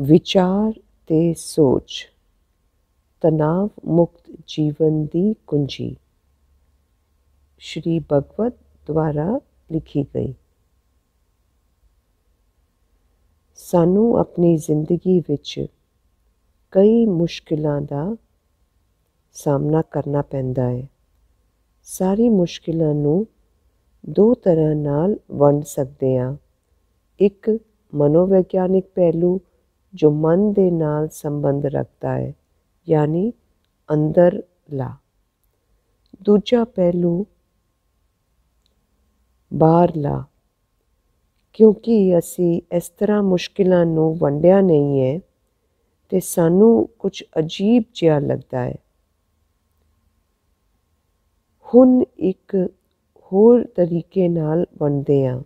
ਵਿਚਾਰ ਤੇ ਸੋਚ। ਤਣਾਅ ਮੁਕਤ ਜੀਵਨ ਦੀ ਕੁੰਜੀ। ਸ਼੍ਰੀ ਭਗਵਤ ਦੁਆਰਾ ਲਿਖੀ ਗਈ। ਸਾਨੂੰ ਆਪਣੀ ਜ਼ਿੰਦਗੀ ਵਿੱਚ ਕਈ ਮੁਸ਼ਕਿਲਾਂ ਦਾ ਸਾਹਮਣਾ ਕਰਨਾ ਪੈਂਦਾ ਹੈ। ਸਾਰੀ ਮੁਸ਼ਕਿਲਾਂ ਨੂੰ ਦੋ ਤਰ੍ਹਾਂ ਨਾਲ ਵੰਡ ਸਕਦੇ ਹਾਂ। ਇੱਕ ਮਨੋਵਿਗਿਆਨਿਕ ਪਹਿਲੂ ਜੋ ਮਨ ਦੇ ਨਾਲ ਸੰਬੰਧ ਰੱਖਦਾ ਹੈ, ਯਾਨੀ ਅੰਦਰ ਲਾ। ਦੂਜਾ ਪਹਿਲੂ, ਬਾਹਰ ਲਾ। ਕਿਉਂਕਿ ਅਸੀਂ ਇਸ ਤਰ੍ਹਾਂ ਮੁਸ਼ਕਿਲਾਂ ਨੂੰ ਵੰਡਿਆ ਨਹੀਂ ਹੈ ਤੇ ਸਾਨੂੰ ਕੁਝ ਅਜੀਬ ਜਿਹਾ ਲੱਗਦਾ ਹੈ। ਹੁਣ ਇੱਕ ਹੋਰ ਤਰੀਕੇ ਨਾਲ ਵੰਡਦੇ ਹਾਂ।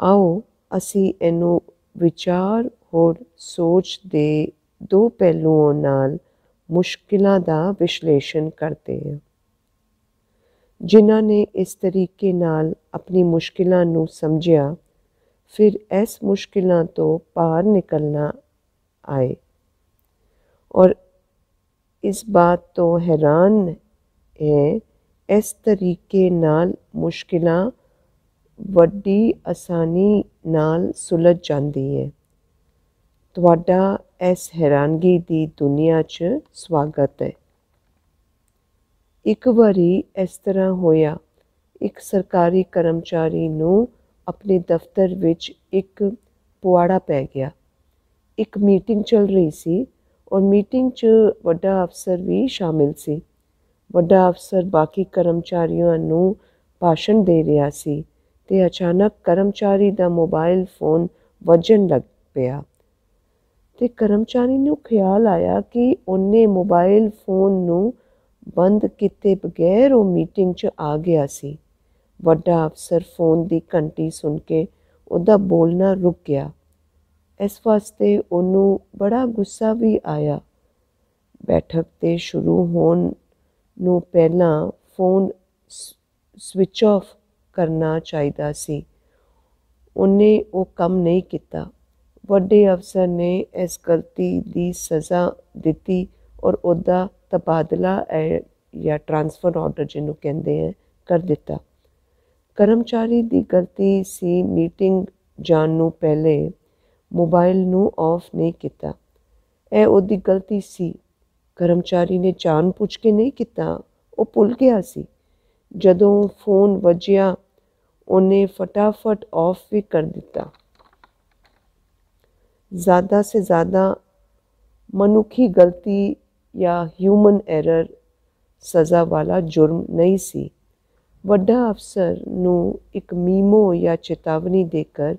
ਆਓ ਅਸੀਂ ਇਹਨੂੰ ਵਿਚਾਰ ਹੋਰ ਸੋਚ ਦੇ ਦੋ ਪਹਿਲੂਆਂ ਨਾਲ ਮੁਸ਼ਕਿਲਾਂ ਦਾ ਵਿਸ਼ਲੇਸ਼ਣ ਕਰਦੇ ਹਾਂ ਜਿਨ੍ਹਾਂ ਨੇ ਇਸ ਤਰੀਕੇ ਨਾਲ ਆਪਣੀ ਮੁਸ਼ਕਿਲਾਂ ਨੂੰ ਸਮਝਿਆ, ਫਿਰ ਇਸ ਮੁਸ਼ਕਿਲਾਂ ਤੋਂ ਪਾਰ ਨਿਕਲਣਾ ਆਏ ਔਰ ਇਸ ਬਾਤ ਤੋਂ ਹੈਰਾਨ ਹੈ, ਇਸ ਤਰੀਕੇ ਨਾਲ ਮੁਸ਼ਕਿਲਾਂ ਵੱਡੀ ਆਸਾਨੀ ਨਾਲ ਸੁਲਝ ਜਾਂਦੀ ਹੈ। ਤੁਹਾਡਾ ਇਸ ਹੈਰਾਨਗੀ ਦੀ ਦੁਨੀਆ 'ਚ ਸਵਾਗਤ ਹੈ। ਇੱਕ ਵਾਰੀ ਇਸ ਤਰ੍ਹਾਂ ਹੋਇਆ, ਇੱਕ ਸਰਕਾਰੀ ਕਰਮਚਾਰੀ ਨੂੰ ਆਪਣੇ ਦਫ਼ਤਰ ਵਿੱਚ ਇੱਕ ਪੁਆੜਾ ਪੈ ਗਿਆ। ਇੱਕ ਮੀਟਿੰਗ ਚੱਲ ਰਹੀ ਸੀ ਔਰ ਮੀਟਿੰਗ 'ਚ ਵੱਡਾ ਅਫਸਰ ਵੀ ਸ਼ਾਮਿਲ ਸੀ। ਵੱਡਾ ਅਫਸਰ ਬਾਕੀ ਕਰਮਚਾਰੀਆਂ ਨੂੰ ਭਾਸ਼ਣ ਦੇ ਰਿਹਾ ਸੀ ਤੇ ਅਚਾਨਕ ਕਰਮਚਾਰੀ ਦਾ ਮੋਬਾਈਲ ਫੋਨ ਵੱਜਣ ਲੱਗ ਪਿਆ। ਤੇ ਕਰਮਚਾਰੀ ਨੂੰ ਖਿਆਲ ਆਇਆ ਕਿ ਉਹਨੇ ਮੋਬਾਈਲ ਫੋਨ ਨੂੰ ਬੰਦ ਕੀਤੇ ਬਗੈਰ ਉਹ ਮੀਟਿੰਗ 'ਚ ਆ ਗਿਆ ਸੀ। ਵੱਡਾ ਅਫਸਰ ਫੋਨ ਦੀ ਘੰਟੀ ਸੁਣ ਕੇ ਉਹਦਾ ਬੋਲਣਾ ਰੁਕ ਗਿਆ। ਇਸ ਵਾਸਤੇ ਉਹਨੂੰ ਬੜਾ ਗੁੱਸਾ ਵੀ ਆਇਆ। ਬੈਠਕ ਤੇ ਸ਼ੁਰੂ ਹੋਣ ਨੂੰ ਪਹਿਲਾਂ ਫੋਨ ਸਵਿਚ ਆਫ ਕਰਨਾ ਚਾਹੀਦਾ ਸੀ। ਉਹਨੇ ਉਹ ਕੰਮ ਨਹੀਂ ਕੀਤਾ। ਵੱਡੇ ਅਫਸਰ ਨੇ ਇਸ ਗਲਤੀ ਦੀ ਸਜ਼ਾ ਦਿੱਤੀ ਔਰ ਉਹਦਾ ਤਬਾਦਲਾ ਜਾਂ ਟ੍ਰਾਂਸਫਰ ਆਰਡਰ ਜਿਹਨੂੰ ਕਹਿੰਦੇ ਆ, ਕਰ ਦਿੱਤਾ। ਕਰਮਚਾਰੀ ਦੀ ਗਲਤੀ ਸੀ ਮੀਟਿੰਗ ਜਾਣ ਨੂੰ ਪਹਿਲੇ ਮੋਬਾਈਲ ਨੂੰ ਆਫ ਨਹੀਂ ਕੀਤਾ। ਇਹ ਉਹਦੀ ਗਲਤੀ ਸੀ। ਕਰਮਚਾਰੀ ਨੇ ਜਾਣ ਪੁੱਛ ਕੇ ਨਹੀਂ ਕੀਤਾ, ਉਹ ਭੁੱਲ ਗਿਆ ਸੀ। ਜਦੋਂ ਫੋਨ ਵੱਜਿਆ, ਉਹਨੇ ਫਟਾਫਟ ਆਫ ਵੀ ਕਰ ਦਿੱਤਾ। ਜ਼ਿਆਦਾ ਸੇ ਜ਼ਿਆਦਾ ਮਨੁੱਖੀ ਗਲਤੀ ਜਾਂ ਹਿਊਮਨ ਐਰਰ ਸਜ਼ਾ ਵਾਲਾ ਜੁਰਮ ਨਹੀਂ ਸੀ। ਵੱਡਾ ਅਫਸਰ ਨੂੰ ਇੱਕ ਮੀਮੋ ਜਾਂ ਚੇਤਾਵਨੀ ਦੇकर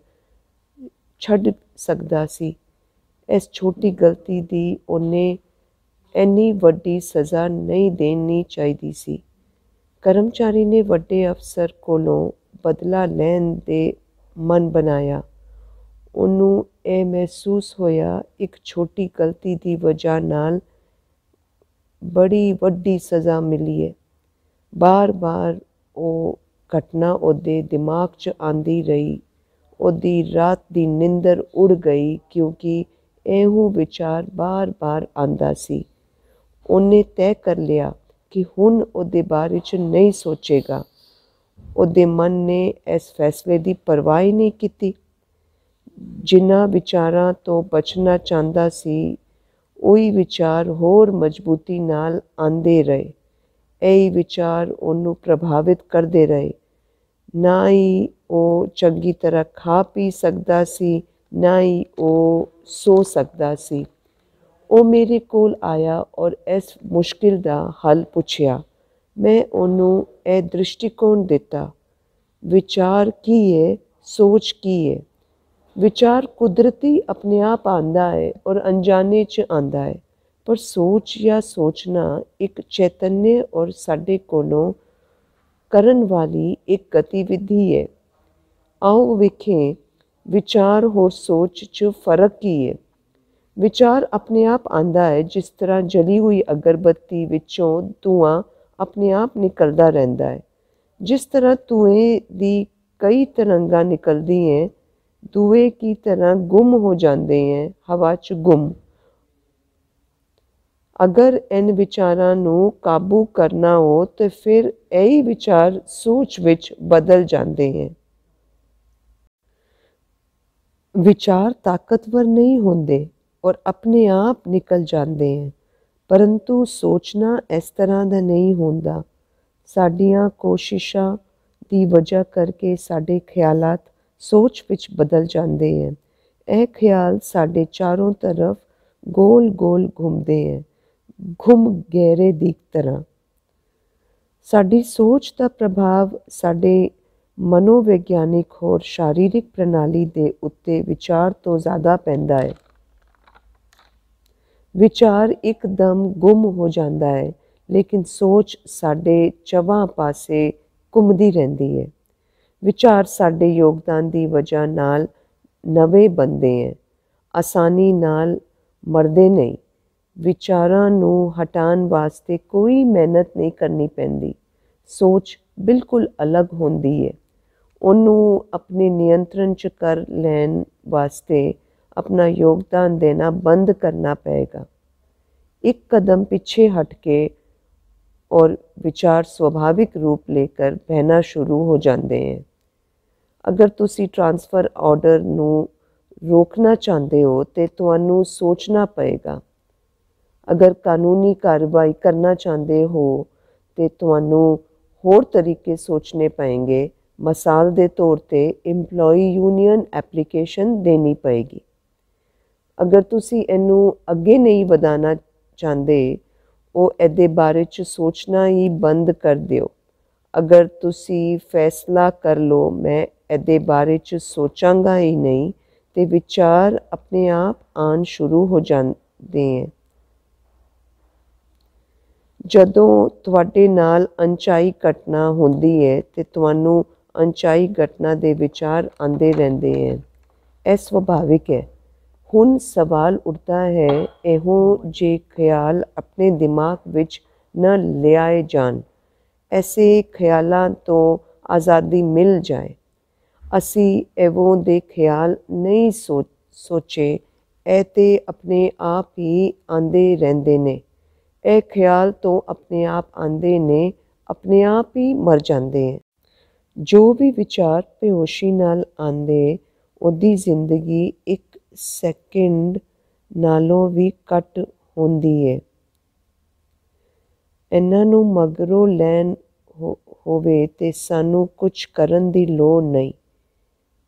ਛੱਡ ਸਕਦਾ ਸੀ। ਇਸ ਛੋਟੀ ਗਲਤੀ ਦੀ ਉਹਨੇ ਇੰਨੀ ਵੱਡੀ ਸਜ਼ਾ ਨਹੀਂ ਦੇਣੀ ਚਾਹੀਦੀ ਸੀ। ਕਰਮਚਾਰੀ ਨੇ ਵੱਡੇ ਅਫਸਰ ਕੋਲੋਂ ਬਦਲਾ ਲੈਣ ਦੇ ਮਨ ਬਣਾਇਆ। ਉਹਨੂੰ ਇਹ ਮਹਿਸੂਸ ਹੋਇਆ, ਇੱਕ ਛੋਟੀ ਗਲਤੀ ਦੀ ਵਜ੍ਹਾ ਨਾਲ ਬੜੀ ਵੱਡੀ ਸਜ਼ਾ ਮਿਲੀ ਹੈ। ਬਾਰ-ਬਾਰ ਉਹ ਘਟਨਾ ਉਹਦੇ ਦਿਮਾਗ 'ਚ ਆਂਦੀ ਰਹੀ। ਉਹਦੀ ਰਾਤ ਦੀ ਨਿੰਦਰ ਉੜ ਗਈ ਕਿਉਂਕਿ ਇਹੋ ਵਿਚਾਰ ਬਾਰ-ਬਾਰ ਆਂਦਾ ਸੀ। ਉਹਨੇ ਤੈਅ ਕਰ ਲਿਆ ਕਿ ਹੁਣ ਉਹਦੇ ਬਾਰੇ 'ਚ ਨਹੀਂ ਸੋਚੇਗਾ। ਉਹਦੇ ਮਨ ਨੇ ਇਸ ਫੈਸਲੇ ਦੀ ਪਰਵਾਹ ਨਹੀਂ ਕੀਤੀ। ਜਿਨ੍ਹਾਂ ਵਿਚਾਰਾਂ ਤੋਂ ਬਚਣਾ ਚਾਹੁੰਦਾ ਸੀ, ਉਹੀ ਵਿਚਾਰ ਹੋਰ ਮਜ਼ਬੂਤੀ ਨਾਲ ਆਂਦੇ ਰਹੇ। ਇਹ ਵਿਚਾਰ ਉਹਨੂੰ ਪ੍ਰਭਾਵਿਤ ਕਰਦੇ ਰਹੇ। ਨਾ ਹੀ ਉਹ ਚੰਗੀ ਤਰ੍ਹਾਂ ਖਾ ਪੀ ਸਕਦਾ ਸੀ, ਨਾ ਹੀ ਉਹ ਸੋ ਸਕਦਾ ਸੀ। ਉਹ ਮੇਰੇ ਕੋਲ ਆਇਆ ਔਰ ਇਸ ਮੁਸ਼ਕਿਲ ਦਾ ਹੱਲ ਪੁੱਛਿਆ। ਮੈਂ ਉਹਨੂੰ ਇਹ ਦ੍ਰਿਸ਼ਟੀਕੋਣ ਦਿੱਤਾ, ਵਿਚਾਰ ਕੀ ਹੈ ਸੋਚ ਕੀ ਹੈ ਵਿਚਾਰ ਕੁਦਰਤੀ ਆਪਣੇ ਆਪ ਆਂਦਾ ਹੈ ਔਰ ਅਣਜਾਣੇ 'ਚ ਆਂਦਾ ਹੈ। ਪਰ ਸੋਚ ਜਾਂ ਸੋਚਣਾ ਇੱਕ ਚੈਤਨਯ ਔਰ ਸਾਡੇ ਕੋਲੋਂ ਕਰਨ ਵਾਲੀ ਇੱਕ ਗਤੀਵਿਧੀ ਹੈ। ਆਓ ਵੇਖੇ ਵਿਚਾਰ ਹੋਰ ਸੋਚ 'ਚ ਫ਼ਰਕ ਕੀ ਹੈ? ਵਿਚਾਰ ਆਪਣੇ ਆਪ ਆਂਦਾ ਹੈ, ਜਿਸ ਤਰ੍ਹਾਂ ਜਲੀ ਹੋਈ ਅਗਰਬੱਤੀ ਵਿੱਚੋਂ ਧੂਆਂ ਆਪਣੇ ਆਪ ਨਿਕਲਦਾ ਰਹਿੰਦਾ ਹੈ। ਜਿਸ ਤਰ੍ਹਾਂ ਧੂਏ ਦੀ ਕਈ ਤਰੰਗਾਂ ਨਿਕਲਦੀ ਹੈ ਦੂਏ ਕੀ ਤਰ੍ਹਾਂ ਗੁੰਮ ਹੋ ਜਾਂਦੇ ਹੈ ਹਵਾ 'ਚ ਗੁੰਮ। ਅਗਰ ਇਨ ਵਿਚਾਰਾਂ ਨੂੰ ਕਾਬੂ ਕਰਨਾ ਹੋ, ਤੇ ਫਿਰ ਇਹੀ ਵਿਚਾਰ ਸੋਚ ਵਿੱਚ ਬਦਲ ਜਾਂਦੇ ਹੈ ਵਿਚਾਰ ਤਾਕਤਵਰ ਨਹੀਂ ਹੁੰਦੇ ਔਰ ਆਪਣੇ ਆਪ ਨਿਕਲ ਜਾਂਦੇ ਹੈ ਪਰੰਤੂ ਸੋਚਣਾ ਇਸ ਤਰ੍ਹਾਂ ਦਾ ਨਹੀਂ ਹੁੰਦਾ। ਸਾਡੀਆਂ ਕੋਸ਼ਿਸ਼ਾਂ ਦੀ ਵਜ੍ਹਾ ਕਰਕੇ ਸਾਡੇ ਖਿਆਲਾਤ ਸੋਚ ਵਿੱਚ ਬਦਲ ਜਾਂਦੇ ਹਨ ਇਹ ਖਿਆਲ ਸਾਡੇ ਚਾਰੋਂ ਤਰਫ ਗੋਲ-ਗੋਲ ਘੁੰਮਦੇ ਹਨ ਘੁੰਮ ਗਹਿਰੇ ਦੀ ਤਰ੍ਹਾਂ। ਸਾਡੀ ਸੋਚ ਦਾ ਪ੍ਰਭਾਵ ਸਾਡੇ ਮਨੋਵਿਗਿਆਨਿਕ ਹੋਰ ਸ਼ਾਰੀਰਿਕ ਪ੍ਰਣਾਲੀ ਦੇ ਉੱਤੇ ਵਿਚਾਰ ਤੋਂ ਜ਼ਿਆਦਾ ਪੈਂਦਾ ਹੈ ਵਿਚਾਰ ਇੱਕਦਮ ਗੁੰਮ ਹੋ ਜਾਂਦਾ ਹੈ ਲੇਕਿਨ ਸੋਚ ਸਾਡੇ ਚਵਾਂ ਪਾਸੇ ਘੁੰਮਦੀ ਰਹਿੰਦੀ ਹੈ ਵਿਚਾਰ ਸਾਡੇ ਯੋਗਦਾਨ ਦੀ ਵਜ੍ਹਾ ਨਾਲ ਨਵੇਂ ਬੰਦੇ ਹੈ ਆਸਾਨੀ ਨਾਲ ਮਰਦੇ ਨਹੀਂ ਵਿਚਾਰਾਂ ਨੂੰ ਹਟਾਉਣ ਵਾਸਤੇ ਕੋਈ ਮਿਹਨਤ ਨਹੀਂ ਕਰਨੀ ਪੈਂਦੀ ਸੋਚ ਬਿਲਕੁਲ ਅਲੱਗ ਹੁੰਦੀ ਹੈ ਉਹਨੂੰ ਆਪਣੇ ਨਿਯੰਤਰਣ ਚ ਕਰ ਲੈਣ ਵਾਸਤੇ ਆਪਣਾ ਯੋਗਦਾਨ ਦੇਣਾ ਬੰਦ ਕਰਨਾ ਪਏਗਾ ਇੱਕ ਕਦਮ ਪਿੱਛੇ ਹਟ ਕੇ और ਵਿਚਾਰ ਸੁਭਾਵਿਕ ਰੂਪ लेकर ਬਹਿਣਾ ਸ਼ੁਰੂ ਹੋ ਜਾਂਦੇ हैं ਅਗਰ ਤੁਸੀਂ ਟ੍ਰਾਂਸਫਰ ਆਰਡਰ ਨੂੰ ਰੋਕਣਾ ਚਾਹੁੰਦੇ ਹੋ ਤੇ ਤੁਹਾਨੂੰ ਸੋਚਣਾ ਪਏਗਾ, ਅਗਰ ਕਾਨੂੰਨੀ ਕਾਰਵਾਈ ਕਰਨਾ ਚਾਹੁੰਦੇ ਹੋ ਤੇ ਤੁਹਾਨੂੰ ਹੋਰ ਤਰੀਕੇ ਸੋਚਣੇ ਪੈਣਗੇ ਮਸਾਲ ਦੇ ਤੌਰ ਤੇ EMPLOYEE ਯੂਨੀਅਨ ਐਪਲੀਕੇਸ਼ਨ ਦੇਣੀ ਪਏਗੀ। ਅਗਰ ਤੁਸੀਂ ਇਹਨੂੰ ਅੱਗੇ ਨਹੀਂ ਵਧਾਣਾ ਚਾਹੁੰਦੇ, ਉਹ ਇਹਦੇ ਬਾਰੇ ਚ ਸੋਚਣਾ ਹੀ ਬੰਦ ਕਰ ਦਿਓ। ਅਗਰ ਤੁਸੀਂ ਫੈਸਲਾ ਕਰ ਲਓ, ਮੈਂ ਇਹਦੇ ਬਾਰੇ ਚ ਸੋਚਾਂਗਾ ਹੀ ਨਹੀਂ ਤੇ ਵਿਚਾਰ ਆਪਣੇ ਆਪ ਆਣ ਸ਼ੁਰੂ ਹੋ ਜਾਂਦੇ ਹੈ ਜਦੋਂ ਤੁਹਾਡੇ ਨਾਲ ਅੰਚਾਈ ਘਟਨਾ ਹੁੰਦੀ ਹੈ ਤੇ ਤੁਹਾਨੂੰ ਅੰਚਾਈ ਘਟਨਾ ਦੇ ਵਿਚਾਰ ਆਂਦੇ ਰਹਿੰਦੇ ਹਨ ਇਹ ਸੁਭਾਵਿਕ ਹੈ ਹੁਣ ਸਵਾਲ ਉੱਠਦਾ ਹੈ, ਇਹੋ ਜੇ ਖਿਆਲ ਆਪਣੇ ਦਿਮਾਗ ਵਿੱਚ ਨਾ ਲਿਆਏ ਜਾਣ, ਐਸੇ ਖਿਆਲਾਂ ਤੋਂ ਆਜ਼ਾਦੀ ਮਿਲ ਜਾਏ। ਅਸੀਂ ਇਹੋ ਦੇ ਖਿਆਲ ਨਹੀਂ ਸੋਚੇ। ਇਹ ਤੇ ਆਪਣੇ ਆਪ ਹੀ ਆਂਦੇ ਰਹਿੰਦੇ ਨੇ। ਇਹ ਖਿਆਲ ਤੋਂ ਆਪਣੇ ਆਪ ਆਂਦੇ ਨੇ, ਆਪਣੇ ਆਪ ਹੀ ਮਰ ਜਾਂਦੇ ਹੈ ਜੋ ਵੀ ਵਿਚਾਰ ਬੇਹੋਸ਼ੀ ਨਾਲ ਆਂਦੇ, ਉਹਦੀ ਜ਼ਿੰਦਗੀ ਇੱਕ ਸੈਕਿੰਡ ਨਾਲੋਂ ਵੀ ਘੱਟ ਹੁੰਦੀ ਹੈ ਇਹਨਾਂ ਨੂੰ ਮਗਰੋਂ ਲੈਣ ਹੋਵੇ ਤੇ ਸਾਨੂੰ ਕੁਝ ਕਰਨ ਦੀ ਲੋੜ ਨਹੀਂ।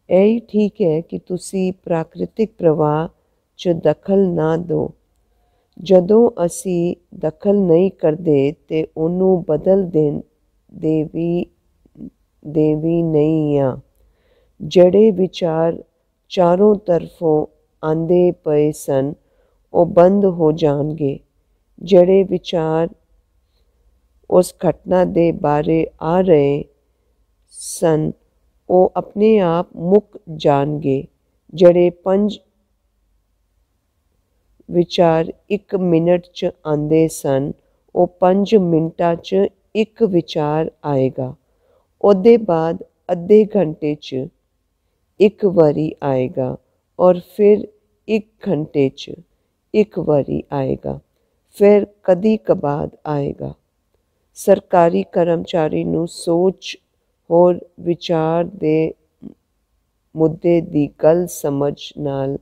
ਇਹ ਠੀਕ ਹੈ ਕਿ ਤੁਸੀਂ ਪ੍ਰਾਕ੍ਰਿਤਿਕ ਪ੍ਰਵਾਹ 'ਚ ਦਖਲ ਨਾ ਦਿਓ। ਜਦੋਂ ਅਸੀਂ ਦਖਲ ਨਹੀਂ ਕਰਦੇ ਤੇ ਉਹਨੂੰ ਬਦਲ ਦੇਣ ਦੇ ਵੀ ਦੇ ਵੀ ਨਹੀਂ ਆ। ਜਿਹੜੇ ਵਿਚਾਰ ਚਾਰੋਂ ਤਰਫੋਂ ਆਂਦੇ ਪਏ ਸਨ, ਉਹ ਬੰਦ ਹੋ ਜਾਣਗੇ। ਜਿਹੜੇ ਵਿਚਾਰ ਉਸ ਘਟਨਾ ਦੇ ਬਾਰੇ ਆ ਰਹੇ ਸਨ ਉਹ ਆਪਣੇ ਆਪ ਮੁੱਕ ਜਾਣਗੇ। ਜਿਹੜੇ ਪੰਜ ਵਿਚਾਰ 1 ਮਿੰਟ ਚ ਆਂਦੇ ਸਨ, ਉਹ 5 ਮਿੰਟਾਂ ਚ ਇੱਕ ਵਿਚਾਰ ਆਏਗਾ। ਉਹਦੇ ਬਾਅਦ ਅੱਧੇ ਘੰਟੇ ਚ ਇੱਕ ਵਾਰੀ ਆਏਗਾ ਔਰ ਫਿਰ ਇੱਕ ਘੰਟੇ 'ਚ ਇੱਕ ਵਾਰੀ ਆਏਗਾ। ਫਿਰ ਕਦੀ ਕਬਾਦ ਆਏਗਾ। ਸਰਕਾਰੀ ਕਰਮਚਾਰੀ ਨੂੰ ਸੋਚ ਹੋਰ ਵਿਚਾਰ ਦੇ ਮੁੱਦੇ ਦੀ ਗੱਲ ਸਮਝ ਨਾਲ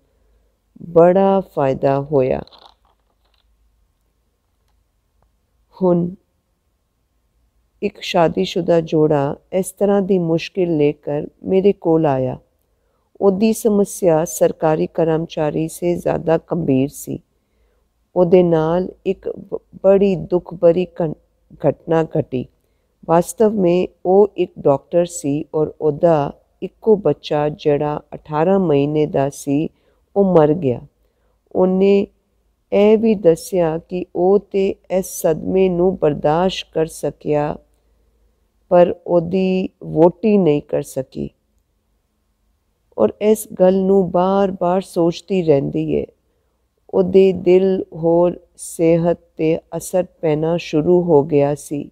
ਬੜਾ ਫਾਇਦਾ ਹੋਇਆ। ਹੁਣ ਇੱਕ ਸ਼ਾਦੀशुदा ਜੋੜਾ ਇਸ ਤਰ੍ਹਾਂ ਦੀ ਮੁਸ਼ਕਿਲ ਲੈ ਕੇ ਮੇਰੇ ਕੋਲ ਆਇਆ। ਉਹਦੀ ਸਮੱਸਿਆ ਸਰਕਾਰੀ ਕਰਮਚਾਰੀ ਸੇ ਜ਼ਿਆਦਾ ਗੰਭੀਰ ਸੀ। ਉਹਦੇ ਨਾਲ ਇੱਕ ਬੜੀ ਦੁੱਖ ਭਰੀ ਘਟਨਾ ਘਟੀ। ਵਾਸਤਵ ਵਿੱਚ ਉਹ ਇੱਕ ਡਾਕਟਰ ਸੀ ਔਰ ਉਹਦਾ ਇੱਕੋ ਬੱਚਾ ਜਿਹੜਾ 18 ਮਹੀਨੇ ਦਾ ਸੀ, ਉਹ ਮਰ ਗਿਆ। ਉਹਨੇ ਇਹ ਵੀ ਦੱਸਿਆ ਕਿ ਉਹ ਤੇ ਇਸ ਸਦਮੇ ਨੂੰ ਬਰਦਾਸ਼ਤ ਕਰ ਸਕਿਆ, ਪਰ ਉਹਦੀ ਵੋਟੀ ਨਹੀਂ ਕਰ ਸਕੀ। ਔਰ ਇਸ ਗੱਲ ਨੂੰ ਬਾਰ-ਬਾਰ ਸੋਚਦੀ ਰਹਿੰਦੀ ਹੈ ਉਹਦੇ ਦਿਲ ਹੋਰ ਸਿਹਤ ਤੇ ਅਸਰ ਪੈਣਾ ਸ਼ੁਰੂ ਹੋ ਗਿਆ ਸੀ।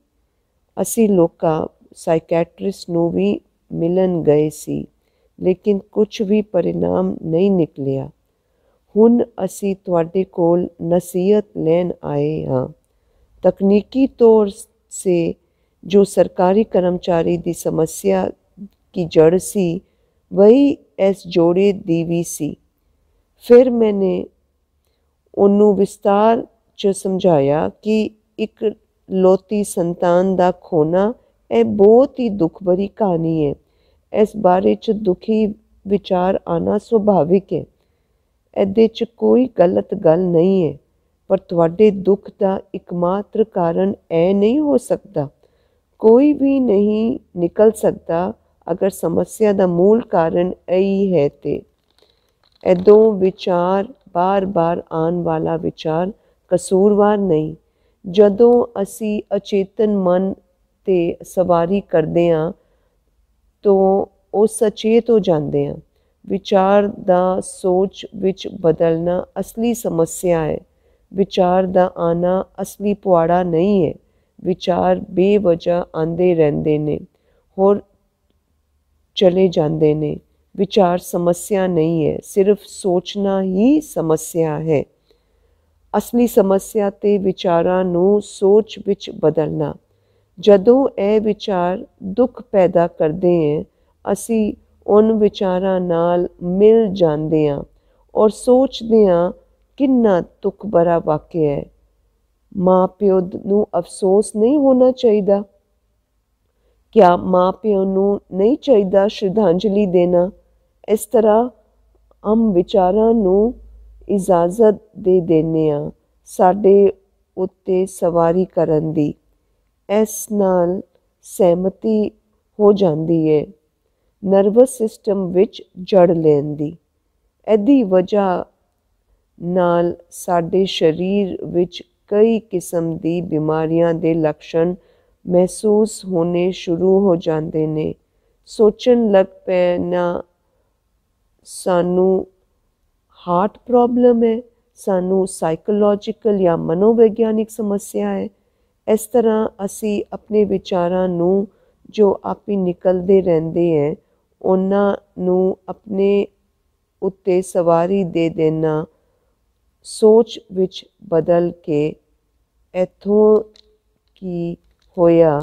ਅਸੀਂ ਲੋਕਾਂ ਸਾਈਕੈਟ੍ਰਿਸਟ ਨੂੰ ਵੀ ਮਿਲਣ ਗਏ ਸੀ, ਲੇਕਿਨ ਕੁਝ ਵੀ ਪਰਿਣਾਮ ਨਹੀਂ ਨਿਕਲਿਆ। ਹੁਣ ਅਸੀਂ ਤੁਹਾਡੇ ਕੋਲ ਨਸੀਹਤ ਲੈਣ ਆਏ ਹਾਂ। ਤਕਨੀਕੀ ਤੌਰ ਸੇ ਜੋ ਸਰਕਾਰੀ ਕਰਮਚਾਰੀ ਦੀ ਸਮੱਸਿਆ ਕੀ ਜੜ ਸੀ, ਵਹੀ ਇਸ ਜੋੜੇ ਦੀ ਵੀ ਸੀ। ਫਿਰ ਮੈਨੇ ਉਹਨੂੰ ਵਿਸਤਾਰ ਚ ਸਮਝਾਇਆ ਕਿ ਇੱਕ ਲੋਤੀ ਸੰਤਾਨ ਦਾ ਖੋਣਾ ਇਹ ਬਹੁਤ ਹੀ ਦੁੱਖ ਭਰੀ ਕਹਾਣੀ ਹੈ। ਇਸ ਬਾਰੇ ਚ ਦੁਖੀ ਵਿਚਾਰ ਆਣਾ ਸੁਭਾਵਿਕ ਹੈ। ਇਹਦੇ ਚ ਕੋਈ ਗਲਤ ਗੱਲ ਨਹੀਂ ਹੈ, ਪਰ ਤੁਹਾਡੇ ਦੁੱਖ ਦਾ ਇਕਮਾਤਰ ਕਾਰਨ ਇਹ ਨਹੀਂ ਹੋ ਸਕਦਾ। ਕੋਈ ਵੀ ਨਹੀਂ ਨਿਕਲ ਸਕਦਾ ਅਗਰ ਸਮੱਸਿਆ ਦਾ ਮੂਲ ਕਾਰਨ ਇਹੀ ਹੈ ਤੇ। ਐਦੋਂ ਵਿਚਾਰ ਬਾਰ-ਬਾਰ ਆਉਣ ਵਾਲਾ ਵਿਚਾਰ ਕਸੂਰਵਾਰ ਨਹੀਂ। ਜਦੋਂ ਅਸੀਂ ਅਚੇਤਨ ਮਨ ਤੇ ਸਵਾਰੀ ਕਰਦੇ ਹਾਂ, ਤੋਂ ਉਹ ਸਚੇਤ ਹੋ ਜਾਂਦੇ ਆ ਵਿਚਾਰ ਦਾ ਸੋਚ ਵਿੱਚ ਬਦਲਣਾ ਅਸਲੀ ਸਮੱਸਿਆ ਹੈ। ਵਿਚਾਰ ਦਾ ਆਣਾ ਅਸਲੀ ਪੁਆੜਾ ਨਹੀਂ ਹੈ। ਵਿਚਾਰ ਬੇਵਜ੍ਹਾ ਆਂਦੇ ਰਹਿੰਦੇ ਨੇ, ਹੋਰ ਚਲੇ ਜਾਂਦੇ ਨੇ। ਵਿਚਾਰ ਸਮੱਸਿਆ ਨਹੀਂ ਹੈ, ਸਿਰਫ ਸੋਚਣਾ ਹੀ ਸਮੱਸਿਆ ਹੈ। ਅਸਲੀ ਸਮੱਸਿਆ ਤੇ ਵਿਚਾਰਾਂ ਨੂੰ ਸੋਚ ਵਿੱਚ ਬਦਲਣਾ। ਜਦੋਂ ਇਹ ਵਿਚਾਰ ਦੁੱਖ ਪੈਦਾ ਕਰਦੇ ਹਨ ਅਸੀਂ ਉਨ ਵਿਚਾਰਾਂ ਨਾਲ ਮਿਲ ਜਾਂਦੇ ਹਾਂ ਔਰ ਸੋਚਦੇ ਹਾਂ ਕਿੰਨਾ ਦੁੱਖ ਭਰਾ ਵਾਕਿਆ ਹੈ। ਮਾਂ ਪਿਓ ਨੂੰ ਅਫਸੋਸ ਨਹੀਂ ਹੋਣਾ ਚਾਹੀਦਾ। ਕਿਆ ਮਾਂ ਪਿਓ ਨੂੰ ਨਹੀਂ ਚਾਹੀਦਾ ਸ਼ਰਧਾਂਜਲੀ ਦੇਣਾ? ਇਸ ਤਰ੍ਹਾਂ ਹਮ ਵਿਚਾਰਾਂ ਨੂੰ ਇਜਾਜ਼ਤ ਦੇ ਦਿੰਨੇ ਆ ਸਾਡੇ ਉੱਤੇ ਸਵਾਰੀ ਕਰਨ ਦੀ। ਇਸ ਨਾਲ ਸਹਿਮਤੀ ਹੋ ਜਾਂਦੀ ਹੈ। ਨਰਵਸ ਸਿਸਟਮ ਵਿੱਚ ਜੜ ਲੈਣ ਦੀ। ਇਹਦੀ ਵਜ੍ਹਾ ਨਾਲ ਸਾਡੇ ਸਰੀਰ ਵਿੱਚ ਕਈ ਕਿਸਮ ਦੀ ਬਿਮਾਰੀਆਂ ਦੇ ਲੱਛਣ ਮਹਿਸੂਸ ਹੋਣੇ ਸ਼ੁਰੂ ਹੋ ਜਾਂਦੇ ਨੇ। ਸੋਚਣ ਲੱਗ ਪੈਣਾ ਸਾਨੂੰ ਹਾਰਟ ਪ੍ਰੋਬਲਮ ਹੈ ਸਾਨੂੰ ਸਾਈਕੋਲੋਜੀਕਲ ਜਾਂ ਮਨੋਵਿਗਿਆਨਿਕ ਸਮੱਸਿਆ ਹੈ ਇਸ ਤਰ੍ਹਾਂ ਅਸੀਂ ਆਪਣੇ ਵਿਚਾਰਾਂ ਨੂੰ ਜੋ ਆਪੀ ਨਿਕਲਦੇ ਰਹਿੰਦੇ ਹੈ ਉਹਨਾਂ ਨੂੰ ਆਪਣੇ ਉੱਤੇ ਸਵਾਰੀ ਦੇ ਦੇਣਾ ਸੋਚ ਵਿੱਚ ਬਦਲ ਕੇ ਇਥੋਂ ਕੀ ਹੋਇਆ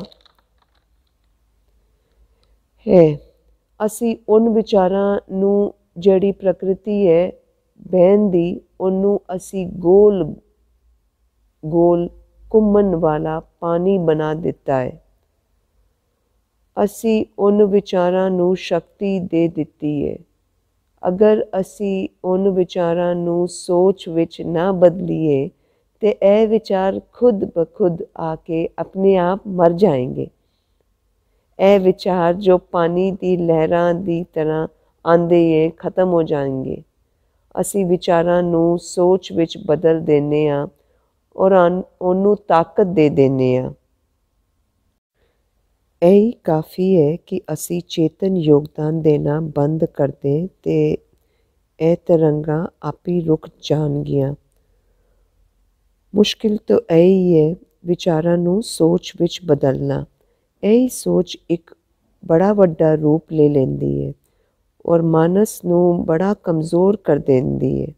ਹੈ ਅਸੀਂ ਉਹਨ ਵਿਚਾਰਾਂ ਨੂੰ ਜਿਹੜੀ ਪ੍ਰਕਿਰਤੀ ਹੈ ਬਹਿਣ ਦੀ, ਉਹਨੂੰ ਅਸੀਂ ਗੋਲ ਗੋਲ ਘੁੰਮਣ ਵਾਲਾ ਪਾਣੀ ਬਣਾ ਦਿੱਤਾ ਹੈ। ਅਸੀਂ ਉਹਨ ਵਿਚਾਰਾਂ ਨੂੰ ਸ਼ਕਤੀ ਦੇ ਦਿੱਤੀ ਹੈ। ਅਗਰ ਅਸੀਂ ਉਹਨ ਵਿਚਾਰਾਂ ਨੂੰ ਸੋਚ ਵਿੱਚ ਨਾ ਬਦਲੀਏ, ਤੇ ਇਹ ਵਿਚਾਰ ਖੁਦ ਬਖੁਦ ਆ ਕੇ ਆਪਣੇ ਆਪ ਮਰ ਜਾਣਗੇ ਇਹ ਵਿਚਾਰ ਜੋ ਪਾਣੀ ਦੀ ਲਹਿਰਾਂ ਦੀ ਤਰ੍ਹਾਂ ਆਂਦੇ ਏ ਖਤਮ ਹੋ ਜਾਣਗੇ। ਅਸੀਂ ਵਿਚਾਰਾਂ ਨੂੰ ਸੋਚ ਵਿੱਚ ਬਦਲ ਦਿੰਨੇ ਆ ਔਰ ਉਹਨੂੰ ਤਾਕਤ ਦੇ ਦਿੰਨੇ ਆ ਇਹ ਕਾਫੀ ਹੈ ਕਿ ਅਸੀਂ ਚੇਤਨ ਯੋਗਦਾਨ ਦੇਣਾ ਬੰਦ ਕਰਦੇ ਤੇ ਇਹ ਤਰੰਗਾ ਆਪੀ ਰੁਕ ਜਾਣਗੀਆਂ। ਮੁਸ਼ਕਿਲ ਤਾਂ ਇਹ ਹੈ ਵਿਚਾਰਾਂ ਨੂੰ ਸੋਚ ਵਿੱਚ ਬਦਲਣਾ। ਇਹ ਸੋਚ ਇੱਕ ਬੜਾ ਵੱਡਾ ਰੂਪ ਲੈ ਲੈਂਦੀ ਹੈ। ਔਰ ਮਾਨਸ ਨੂੰ ਬੜਾ ਕਮਜ਼ੋਰ ਕਰ ਦਿੰਦੀ ਹੈ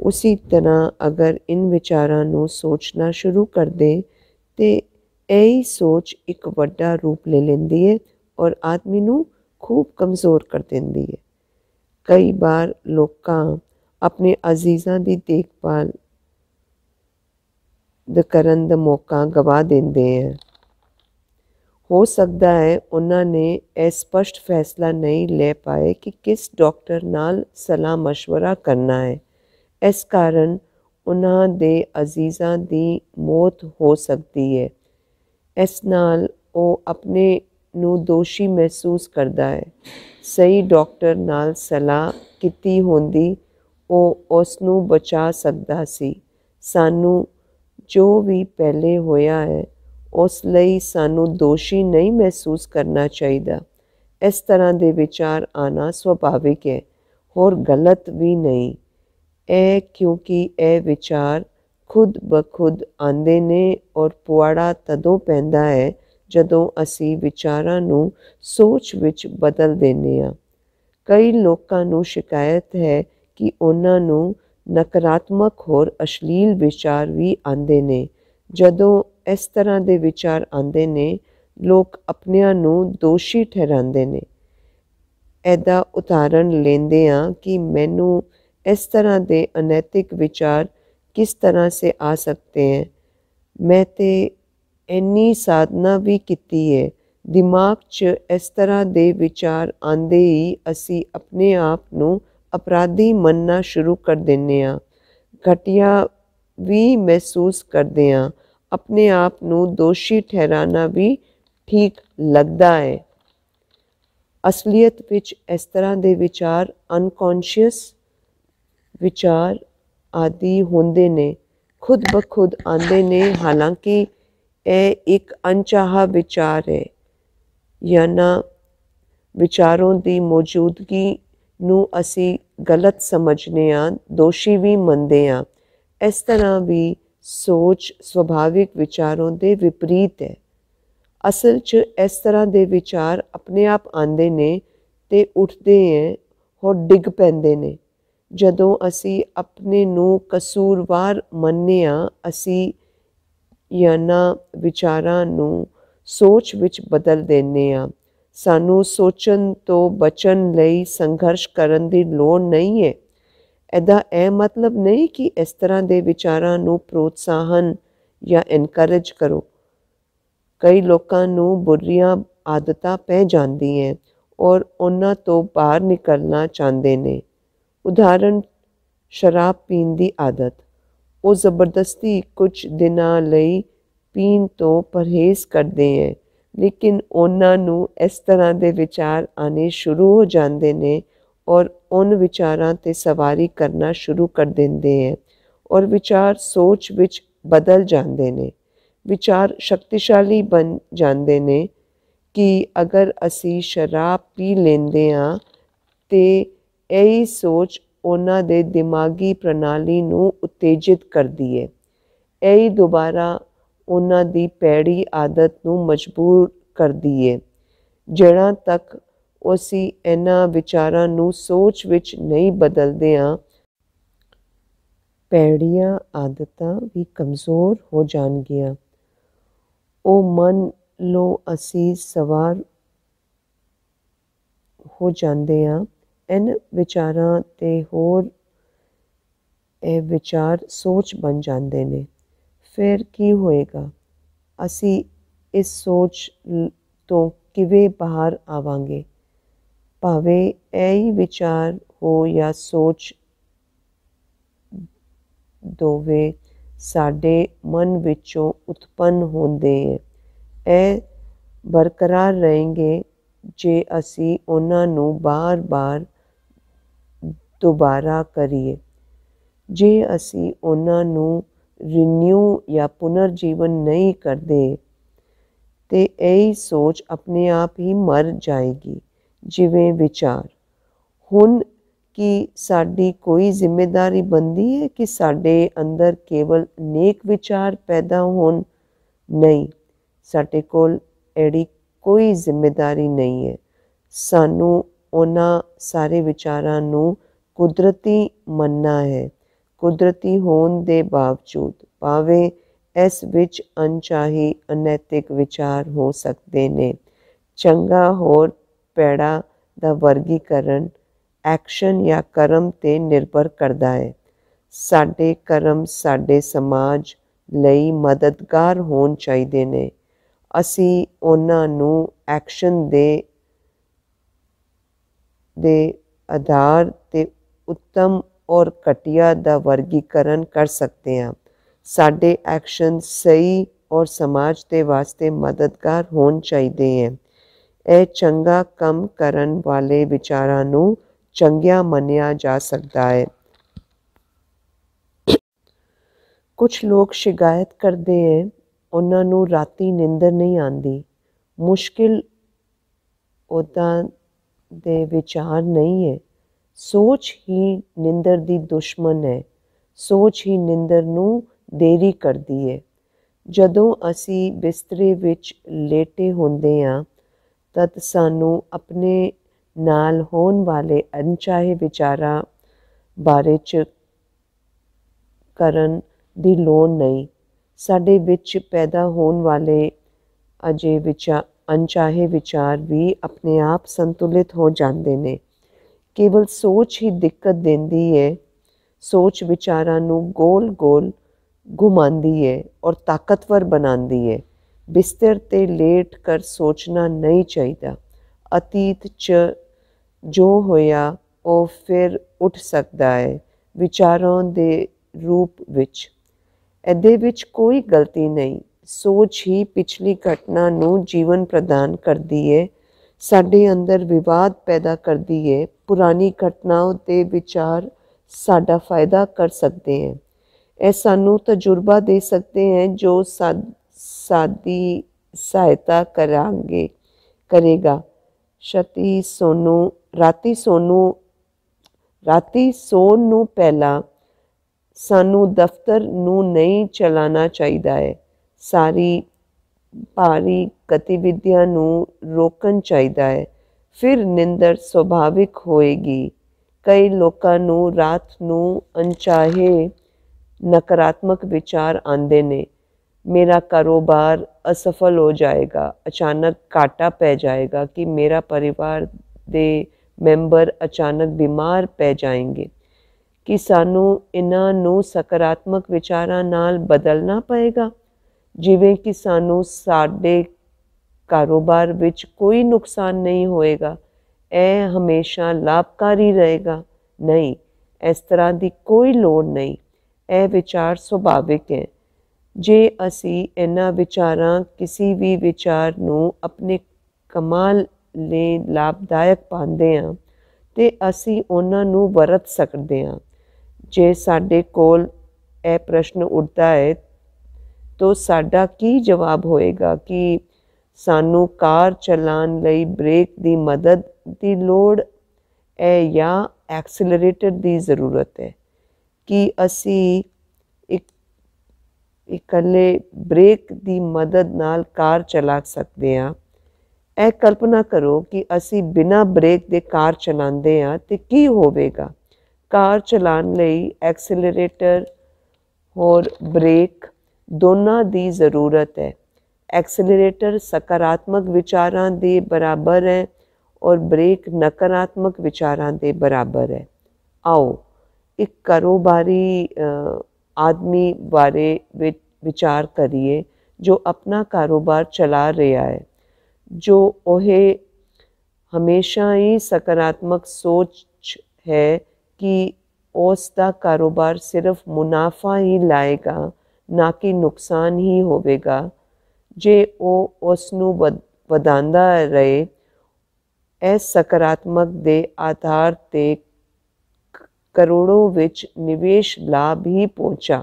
ਉਸੇ ਤਰ੍ਹਾਂ ਅਗਰ ਇਨ ਵਿਚਾਰਾਂ ਨੂੰ ਸੋਚਣਾ ਸ਼ੁਰੂ ਕਰ ਦੇ, ਤੇ ਇਹ ਸੋਚ ਇੱਕ ਵੱਡਾ ਰੂਪ ਲੈ ਲੈਂਦੀ ਹੈ ਔਰ ਆਦਮੀ ਨੂੰ ਖੂਬ ਕਮਜ਼ੋਰ ਕਰ ਦਿੰਦੀ ਹੈ ਕਈ ਵਾਰ ਲੋਕਾਂ ਆਪਣੇ ਅਜ਼ੀਜ਼ਾਂ ਦੀ ਦੇਖਭਾਲ ਦੇ ਕਰਨ ਦਾ ਮੌਕਾ ਗਵਾ ਦਿੰਦੇ ਹੈ ਹੋ ਸਕਦਾ ਹੈ ਉਹਨਾਂ ਨੇ ਇਹ ਸਪਸ਼ਟ ਫੈਸਲਾ ਨਹੀਂ ਲੈ ਪਾਏ ਕਿ ਕਿਸ ਡਾਕਟਰ ਨਾਲ ਸਲਾਹ مشورہ ਕਰਨਾ ਹੈ ਇਸ ਕਾਰਨ ਉਹਨਾਂ ਦੇ ਅਜ਼ੀਜ਼ਾਂ ਦੀ ਮੌਤ ਹੋ ਸਕਦੀ ਹੈ ਇਸ ਨਾਲ ਉਹ ਆਪਣੇ ਨੂੰ ਦੋਸ਼ੀ ਮਹਿਸੂਸ ਕਰਦਾ ਹੈ ਸਹੀ ਡਾਕਟਰ ਨਾਲ ਸਲਾਹ ਕੀਤੀ ਹੁੰਦੀ ਉਹ ਉਸ ਨੂੰ ਬਚਾ ਸਕਦਾ ਸੀ ਸਾਨੂੰ ਜੋ ਵੀ ਪਹਿਲੇ ਹੋਇਆ ਹੈ ਉਸ ਲਈ ਸਾਨੂੰ ਦੋਸ਼ੀ ਨਹੀਂ ਮਹਿਸੂਸ ਕਰਨਾ ਚਾਹੀਦਾ। ਇਸ ਤਰ੍ਹਾਂ ਦੇ ਵਿਚਾਰ ਆਣਾ ਸੁਭਾਵਿਕ ਹੈ, ਹੋਰ ਗਲਤ ਵੀ ਨਹੀਂ। ਇਹ ਕਿਉਂਕਿ ਇਹ ਵਿਚਾਰ ਖੁਦ ਬਖੁਦ ਆਂਦੇ ਨੇ ਔਰ ਪੁਆੜਾ ਤਦੋਂ ਪੈਂਦਾ ਹੈ ਜਦੋਂ ਅਸੀਂ ਵਿਚਾਰਾਂ ਨੂੰ ਸੋਚ ਵਿੱਚ ਬਦਲ ਦਿੰਨੇ ਆ ਕਈ ਲੋਕਾਂ ਨੂੰ ਸ਼ਿਕਾਇਤ ਹੈ ਕਿ ਉਹਨਾਂ ਨੂੰ ਨਕਾਰਾਤਮਕ ਹੋਰ ਅਸ਼ਲੀਲ ਵਿਚਾਰ ਵੀ ਆਉਂਦੇ ਨੇ। ਜਦੋਂ ਇਸ ਤਰ੍ਹਾਂ ਦੇ ਵਿਚਾਰ ਆਉਂਦੇ ਨੇ, ਲੋਕ ਆਪਣਿਆਂ ਨੂੰ ਦੋਸ਼ੀ ਠਹਿਰਾਉਂਦੇ ਨੇ। ਇਹਦਾ ਉਦਾਹਰਣ ਲੈਂਦੇ ਆ ਕਿ ਮੈਨੂੰ ਇਸ ਤਰ੍ਹਾਂ ਦੇ ਅਨੈਤਿਕ ਵਿਚਾਰ ਕਿਸ ਤਰ੍ਹਾਂ ਸੇ ਆ ਸਕਤੇ ਹੈ। ਮੈਂ ਤੇ ਇੰਨੀ ਸਾਧਨਾ ਵੀ ਕੀਤੀ ਹੈ। ਦਿਮਾਗ 'ਚ ਇਸ ਤਰ੍ਹਾਂ ਦੇ ਵਿਚਾਰ ਆਂਦੇ ਹੀ ਅਸੀਂ ਆਪਣੇ ਆਪ ਨੂੰ ਅਪਰਾਧੀ ਮੰਨਣਾ ਸ਼ੁਰੂ ਕਰ ਦਿੰਨੇ ਆ ਘਟਿਆ ਵੀ ਮਹਿਸੂਸ ਕਰਦੇ ਆ ਆਪਣੇ ਆਪ ਨੂੰ ਦੋਸ਼ੀ ਠਹਿਰਾਣਾ ਵੀ ਠੀਕ ਲੱਗਦਾ ਹੈ। ਅਸਲੀਅਤ ਵਿੱਚ ਇਸ ਤਰ੍ਹਾਂ ਦੇ ਵਿਚਾਰ ਅਨਕੌਂਸ਼ੀਅਸ ਵਿਚਾਰ ਆਦਿ ਹੁੰਦੇ ਨੇ। ਖੁਦ ਬਖੁਦ ਆਉਂਦੇ ਨੇ, ਹਾਲਾਂਕਿ ਇਹ ਇੱਕ ਅਣਚਾਹਾ ਵਿਚਾਰ ਹੈ ਜਾਂ ਵਿਚਾਰੋਂ ਦੀ ਮੌਜੂਦਗੀ ਨੂੰ ਅਸੀਂ ਗਲਤ ਸਮਝਨੇ ਆ ਦੋਸ਼ੀ ਵੀ ਮੰਨਦੇ ਆ ਇਸ ਤਰ੍ਹਾਂ ਵੀ ਸੋਚ ਸੁਭਾਵਿਕ ਵਿਚਾਰਾਂ ਦੇ ਵਿਪਰੀਤ ਹੈ। ਅਸਲ 'ਚ ਇਸ ਤਰ੍ਹਾਂ ਦੇ ਵਿਚਾਰ ਆਪਣੇ ਆਪ ਆਉਂਦੇ ਨੇ ਤੇ ਉੱਠਦੇ ਹੈ ਹੋਰ ਡਿੱਗ ਪੈਂਦੇ ਨੇ। ਜਦੋਂ ਅਸੀਂ ਆਪਣੇ ਨੂੰ ਕਸੂਰਵਾਰ ਮੰਨਦੇ ਆ ਅਸੀਂ ਯਾਨਾ ਵਿਚਾਰਾਂ ਨੂੰ ਸੋਚ ਵਿੱਚ ਬਦਲ ਦਿੰਨੇ ਆ ਸਾਨੂੰ ਸੋਚਣ ਤੋਂ ਬਚਣ ਲਈ ਸੰਘਰਸ਼ ਕਰਨ ਦੀ ਲੋੜ ਨਹੀਂ ਹੈ। ਇਹਦਾ ਇਹ ਮਤਲਬ ਨਹੀਂ ਕਿ ਇਸ ਤਰ੍ਹਾਂ ਦੇ ਵਿਚਾਰਾਂ ਨੂੰ ਪ੍ਰੋਤਸਾਹਨ ਜਾਂ ਇਨਕਰੇਜ ਕਰੋ। ਕਈ ਲੋਕਾਂ ਨੂੰ ਬੁਰੀਆਂ ਆਦਤਾਂ ਪੈ ਜਾਂਦੀਆਂ ਔਰ ਉਹਨਾਂ ਤੋਂ ਬਾਹਰ ਨਿਕਲਣਾ ਚਾਹੁੰਦੇ ਨੇ। ਉਦਾਹਰਣ ਸ਼ਰਾਬ ਪੀਣ ਦੀ ਆਦਤ। ਉਹ ਜ਼ਬਰਦਸਤੀ ਕੁਝ ਦਿਨਾਂ ਲਈ ਪੀਣ ਤੋਂ ਪਰਹੇਜ਼ ਕਰਦੇ ਹੈ ਲੇਕਿਨ ਉਹਨਾਂ ਨੂੰ ਇਸ ਤਰ੍ਹਾਂ ਦੇ ਵਿਚਾਰ ਆਨੇ ਸ਼ੁਰੂ ਹੋ ਜਾਂਦੇ ਨੇ ਔਰ ਉਹਨ ਵਿਚਾਰਾਂ ਤੇ ਸਵਾਰੀ ਕਰਨਾ ਸ਼ੁਰੂ ਕਰ ਦਿੰਦੇ ਹੈ ਔਰ ਵਿਚਾਰ ਸੋਚ ਵਿੱਚ ਬਦਲ ਜਾਂਦੇ ਨੇ। ਵਿਚਾਰ ਸ਼ਕਤੀਸ਼ਾਲੀ ਬਣ ਜਾਂਦੇ ਨੇ ਕਿ ਅਗਰ ਅਸੀਂ ਸ਼ਰਾਬ ਪੀ ਲੈਂਦੇ ਆ ਤੇ ਇਹੀ ਸੋਚ ਉਹਨਾਂ ਦੇ ਦਿਮਾਗੀ ਪ੍ਰਣਾਲੀ ਨੂੰ ਉਤੇਜਿਤ ਕਰਦੀ ਹੈ ਇਹੀ ਦੁਬਾਰਾ ਉਹਨਾਂ ਦੀ ਪੈੜੀ ਆਦਤ ਨੂੰ ਮਜਬੂਰ ਕਰਦੀ ਹੈ ਜਿਹੜਾ ਤੱਕ ਅਸੀਂ ਇਹਨਾਂ ਵਿਚਾਰਾਂ ਨੂੰ ਸੋਚ ਵਿੱਚ ਨਹੀਂ ਬਦਲਦੇ ਆ ਪੈੜੀਆਂ ਆਦਤਾਂ ਵੀ ਕਮਜ਼ੋਰ ਹੋ ਜਾਣਗੀਆਂ। ਉਹ ਮਨ ਲੋ ਅਸੀਂ ਸਵਾਰ ਹੋ ਜਾਂਦੇ ਆ ਇਨ ਵਿਚਾਰਾਂ ਤੇ ਹੋਰ ਇਹ ਵਿਚਾਰ ਸੋਚ ਬਣ ਜਾਂਦੇ ਨੇ। ਫਿਰ ਕੀ ਹੋਏਗਾ? ਅਸੀਂ ਇਸ ਸੋਚ ਤੋਂ ਕਿਵੇਂ ਬਾਹਰ ਆਵਾਂਗੇ? ਭਾਵੇਂ ਇਹ ਵਿਚਾਰ ਹੋ ਜਾਂ ਸੋਚ ਦੋਵੇਂ ਸਾਡੇ ਮਨ ਵਿੱਚੋਂ ਉਤਪੰਨ ਹੁੰਦੇ ਇਹ ਬਰਕਰਾਰ ਰਹਿਣਗੇ ਜੇ ਅਸੀਂ ਉਹਨਾਂ ਨੂੰ ਬਾਰ-ਬਾਰ ਦੁਬਾਰਾ ਕਰੀਏ। ਜੇ ਅਸੀਂ ਉਹਨਾਂ ਨੂੰ ਰੀਨਿਊ ਜਾਂ ਪੁਨਰ ਜੀਵਨ ਨਹੀਂ ਕਰਦੇ ਤੇ ਇਹ ਸੋਚ ਆਪਣੇ ਆਪ ਹੀ ਮਰ ਜਾਏਗੀ। ਜਿਵੇਂ ਵਿਚਾਰ। ਹੁਣ ਕਿ ਸਾਡੀ ਕੋਈ ਜ਼ਿੰਮੇਵਾਰੀ ਬੰਦੀ ਹੈ ਕਿ ਸਾਡੇ ਅੰਦਰ ਕੇਵਲ ਨੇਕ ਵਿਚਾਰ ਪੈਦਾ ਹੋਣ? ਨਹੀਂ, ਸਾਡੇ ਕੋਲ ਐਡੀ ਕੋਈ ਜ਼ਿੰਮੇਵਾਰੀ ਨਹੀਂ ਹੈ। ਸਾਨੂੰ ਉਹਨਾਂ ਸਾਰੇ ਵਿਚਾਰਾਂ ਨੂੰ ਕੁਦਰਤੀ ਮੰਨਣਾ ਹੈ। ਕੁਦਰਤੀ ਹੋਣ ਦੇ ਬਾਵਜੂਦ ਭਾਵੇਂ ਇਸ ਵਿੱਚ ਅਣਚਾਹੀ ਅਨੈਤਿਕ ਵਿਚਾਰ ਹੋ ਸਕਦੇ ਨੇ। ਚੰਗਾ ਹੋਰ ਪੈੜਾ ਦਾ ਵਰਗੀਕਰਨ ਐਕਸ਼ਨ ਜਾਂ ਕਰਮ ਤੇ ਨਿਰਭਰ ਕਰਦਾ ਹੈ। ਸਾਡੇ ਕਰਮ ਸਾਡੇ ਸਮਾਜ ਲਈ ਮਦਦਗਾਰ ਹੋਣ ਚਾਹੀਦੇ ਨੇ। ਅਸੀਂ ਉਹਨਾਂ ਨੂੰ ਐਕਸ਼ਨ ਦੇ ਦੇ ਆਧਾਰ ਤੇ ਉੱਤਮ ਔਰ ਘਟੀਆ ਦਾ ਵਰਗੀਕਰਨ ਕਰ ਸਕਦੇ ਹਾਂ। ਸਾਡੇ ਐਕਸ਼ਨ ਸਹੀ ਔਰ ਸਮਾਜ ਦੇ ਵਾਸਤੇ ਮਦਦਗਾਰ ਹੋਣ ਚਾਹੀਦੇ ਹਨ ਇਹ ਚੰਗਾ ਕੰਮ ਕਰਨ ਵਾਲੇ ਵਿਚਾਰਾਂ ਨੂੰ ਚੰਗਿਆ ਮੰਨਿਆ ਜਾ ਸਕਦਾ ਹੈ। ਕੁਝ ਲੋਕ ਸ਼ਿਕਾਇਤ ਕਰਦੇ ਹੈ, ਉਹਨਾਂ ਨੂੰ ਰਾਤੀ ਨਿੰਦਰ ਨਹੀਂ ਆਉਂਦੀ। ਮੁਸ਼ਕਿਲ ਉਦਾਂ ਦੇ ਵਿਚਾਰ ਨਹੀਂ ਹੈ। ਸੋਚ ਹੀ ਨਿੰਦਰ ਦੀ ਦੁਸ਼ਮਣ ਹੈ। ਸੋਚ ਹੀ ਨਿੰਦਰ ਨੂੰ ਦੇਰੀ ਕਰਦੀ ਹੈ। ਜਦੋਂ ਅਸੀਂ ਬਿਸਤਰੇ ਵਿੱਚ ਲੇਟੇ ਹੁੰਦੇ ਹਾਂ ਤਦ ਸਾਨੂੰ ਆਪਣੇ ਨਾਲ ਹੋਣ ਵਾਲੇ ਅਣਚਾਹੇ ਵਿਚਾਰਾਂ ਬਾਰੇ ਚ ਕਰਨ ਦੀ ਲੋੜ ਨਹੀਂ। ਸਾਡੇ ਵਿੱਚ ਪੈਦਾ ਹੋਣ ਵਾਲੇ ਅਜੇ ਵਿਚਾਰ ਅਣਚਾਹੇ ਵਿਚਾਰ ਵੀ ਆਪਣੇ ਆਪ ਸੰਤੁਲਿਤ ਹੋ ਜਾਂਦੇ ਨੇ। ਕੇਵਲ ਸੋਚ ਹੀ ਦਿੱਕਤ ਦਿੰਦੀ ਹੈ ਸੋਚ ਵਿਚਾਰਾਂ ਨੂੰ ਗੋਲ-ਗੋਲ ਘੁਮਾਉਂਦੀ ਹੈ ਔਰ ਤਾਕਤਵਰ ਬਣਾਉਂਦੀ ਹੈ ਬਿਸਤਰ ਤੇ ਲੇਟ ਕਰ ਸੋਚਣਾ ਨਹੀਂ ਚਾਹੀਦਾ। ਅਤੀਤ 'ਚ ਜੋ ਹੋਇਆ, ਉਹ ਫਿਰ ਉੱਠ ਸਕਦਾ ਹੈ ਵਿਚਾਰਾਂ ਦੇ ਰੂਪ ਵਿੱਚ। ਇਹਦੇ ਵਿੱਚ ਕੋਈ ਗਲਤੀ ਨਹੀਂ। ਸੋਚ ਹੀ ਪਿਛਲੀ ਘਟਨਾ ਨੂੰ ਜੀਵਨ ਪ੍ਰਦਾਨ ਕਰਦੀ ਹੈ ਸਾਡੇ ਅੰਦਰ ਵਿਵਾਦ ਪੈਦਾ ਕਰਦੀ ਹੈ ਪੁਰਾਣੀ ਘਟਨਾਵਾਂ ਤੇ ਵਿਚਾਰ ਸਾਡਾ ਫਾਇਦਾ ਕਰ ਸਕਦੇ ਹਨ ਇਹ ਸਾਨੂੰ ਤਜਰਬਾ ਦੇ ਸਕਦੇ ਹਨ ਜੋ ਸਾਡੀ ਸਹਾਇਤਾ ਕਰਾਂਗੇ, ਕਰੇਗਾ। ਸ਼ਤੀ ਸੋਨੂ, ਰਾਤੀ ਸੋਨੂ, ਰਾਤੀ ਸੌਣ ਨੂੰ ਪਹਿਲਾਂ ਸਾਨੂੰ ਦਫ਼ਤਰ ਨੂੰ ਨਹੀਂ ਚਲਾਣਾ ਚਾਹੀਦਾ ਹੈ। ਸਾਰੀ ਭਾਰੀ ਗਤੀਵਿਧੀਆਂ ਨੂੰ ਰੋਕਣ ਚਾਹੀਦਾ ਹੈ। ਫਿਰ ਨਿੰਦਰ ਸੁਭਾਵਿਕ ਹੋਏਗੀ। ਕਈ ਲੋਕਾਂ ਨੂੰ ਰਾਤ ਨੂੰ ਅਣਚਾਹੇ ਨਕਾਰਾਤਮਕ ਵਿਚਾਰ ਆਉਂਦੇ ਨੇ। ਮੇਰਾ ਕਾਰੋਬਾਰ ਅਸਫਲ ਹੋ ਜਾਏਗਾ ਅਚਾਨਕ ਘਾਟਾ ਪੈ ਜਾਏਗਾ ਕਿ ਮੇਰਾ ਪਰਿਵਾਰ ਦੇ ਮੈਂਬਰ ਅਚਾਨਕ ਬਿਮਾਰ ਪੈ ਜਾਣਗੇ ਕਿ ਸਾਨੂੰ ਇਹਨਾਂ ਨੂੰ ਸਕਾਰਾਤਮਕ ਵਿਚਾਰਾਂ ਨਾਲ ਬਦਲਣਾ ਪਏਗਾ ਜਿਵੇਂ ਕਿ ਸਾਨੂੰ ਸਾਡੇ ਕਾਰੋਬਾਰ ਵਿੱਚ ਕੋਈ ਨੁਕਸਾਨ ਨਹੀਂ ਹੋਏਗਾ ਇਹ ਹਮੇਸ਼ਾ ਲਾਭਕਾਰੀ ਰਹੇਗਾ ਨਹੀਂ ਇਸ ਤਰ੍ਹਾਂ ਦੀ ਕੋਈ ਲੋੜ ਨਹੀਂ ਇਹ ਵਿਚਾਰ ਸੁਭਾਵਿਕ ਹੈ ਜੇ ਅਸੀਂ ਇਹਨਾਂ ਵਿਚਾਰਾਂ ਕਿਸੇ ਵੀ ਵਿਚਾਰ ਨੂੰ ਆਪਣੇ ਕਮਾਲ ਲਈ ਲਾਭਦਾਇਕ ਪਾਉਂਦੇ ਹਾਂ, ਤੇ ਅਸੀਂ ਉਹਨਾਂ ਨੂੰ ਵਰਤ ਸਕਦੇ ਹਾਂ। ਜੇ ਸਾਡੇ ਕੋਲ ਇਹ ਪ੍ਰਸ਼ਨ ਉੱਠਦਾ ਹੈ, ਤਾਂ ਸਾਡਾ ਕੀ ਜਵਾਬ ਹੋਏਗਾ ਕਿ ਸਾਨੂੰ ਕਾਰ ਚਲਾਉਣ ਲਈ ਬ੍ਰੇਕ ਦੀ ਮਦਦ ਦੀ ਲੋੜ ਹੈ ਜਾਂ ਐਕਸਲਰੇਟਰ ਦੀ ਜ਼ਰੂਰਤ ਹੈ? ਕਿ ਅਸੀਂ ਇਕੱਲੇ ਬ੍ਰੇਕ ਦੀ ਮਦਦ ਨਾਲ ਕਾਰ ਚਲਾ ਸਕਦੇ ਹਾਂ। ਇਹ ਕਲਪਨਾ ਕਰੋ ਕਿ ਅਸੀਂ ਬਿਨਾ ਬ੍ਰੇਕ ਦੇ ਕਾਰ ਚਲਾਉਂਦੇ ਹਾਂ ਤੇ ਕੀ ਹੋਵੇਗਾ? ਕਾਰ ਚਲਾਉਣ ਲਈ ਐਕਸਲਰੇਟਰ ਹੋਰ ਬ੍ਰੇਕ ਦੋਨਾਂ ਦੀ ਜ਼ਰੂਰਤ ਹੈ। ਐਕਸਲਰੇਟਰ ਸਕਾਰਾਤਮਕ ਵਿਚਾਰਾਂ ਦੇ ਬਰਾਬਰ ਹੈ ਔਰ ਬ੍ਰੇਕ ਨਕਾਰਾਤਮਕ ਵਿਚਾਰਾਂ ਦੇ ਬਰਾਬਰ ਹੈ। ਆਓ ਇੱਕ ਕਾਰੋਬਾਰੀ ਆਦਮੀ ਬਾਰੇ ਵਿਚਾਰ ਕਰੀਏ ਜੋ ਆਪਣਾ ਕਾਰੋਬਾਰ ਚਲਾ ਰਿਹਾ ਹੈ ਜੋ ਉਹ ਹਮੇਸ਼ਾ ਹੀ ਸਕਾਰਾਤਮਕ ਸੋਚ ਹੈ ਕਿ ਉਸ ਦਾ ਕਾਰੋਬਾਰ ਸਿਰਫ ਮੁਨਾਫਾ ਹੀ ਲਾਏਗਾ ਨਾ ਕਿ ਨੁਕਸਾਨ ਹੀ ਹੋਵੇਗਾ ਜੇ ਉਹ ਉਸ ਨੂੰ ਵਧਾਉਂਦਾ ਰਹੇ ਇਸ ਸਕਾਰਾਤਮਕ ਦੇ ਆਧਾਰ ਤੇ ਕਰੋੜੋਂ ਵਿੱਚ ਨਿਵੇਸ਼ ਲਾਭ ਹੀ ਪਹੁੰਚਾ।